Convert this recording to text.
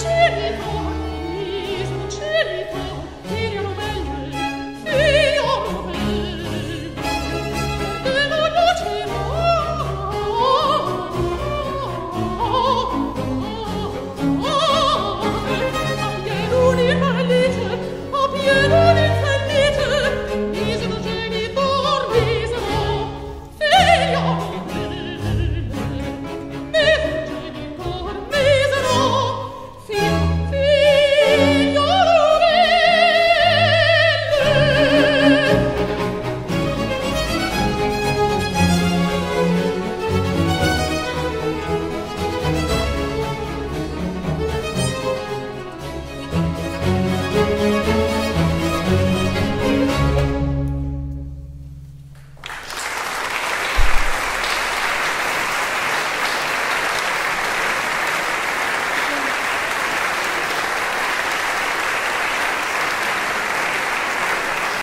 是你